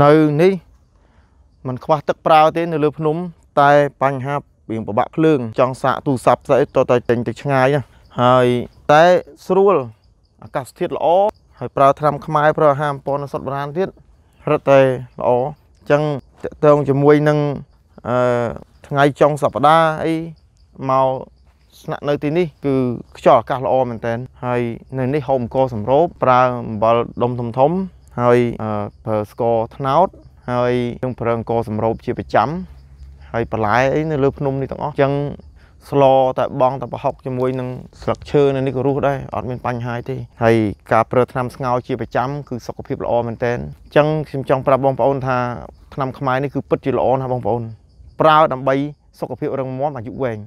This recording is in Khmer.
នៅនេះมันខ្វះទឹកប្រើទេនៅលើភ្នំ តែបញ្ហាវាពិបាកភ្លើង ចង់សាកទូរស័ព្ទស្អីតតែចេញទៅឆ្ងាយណាហើយតែស្រួលអាកាសធាតុល្អហើយប្រើថ្នាំខ្មែរប្រើអាហារប៉ុនសុទ្ធបុរាណទៀតរឹតតែល្អអញ្ចឹងតកតងជាមួយនឹងអឺថ្ងៃចុងសប្តាហ៍អីមកស្នាក់នៅទីនេះគឺខ្យល់អាកាសល្អមែនតើហើយនៅនេះហូបអង្គសម្រូបប្រើអំបិលដុំធំធំ ហើយប្រើស្ករត្នោតហើយនឹងប្រើអង្គសម្រូបជាប្រចាំហើយបន្លែអីនៅលើភ្នំនេះទាំងអស់អញ្ចឹងស្លតែបងតែប្រហុកជាមួយនឹងស្លឹកឈើនៅនេះក៏រស់ដែរអត់មានបញ្ហាទេហើយការប្រើថ្នាំស្ងោរជាប្រចាំគឺសុខភាពល្អមែនតើអញ្ចឹងខ្ញុំចង់ប្រាប់បងប្អូនថាថ្នាំខ្មែរនេះគឺពិតជាល្អណាស់បងប្អូនប្រើដើម្បីសុខភាពរឹងមាំអាយុវែង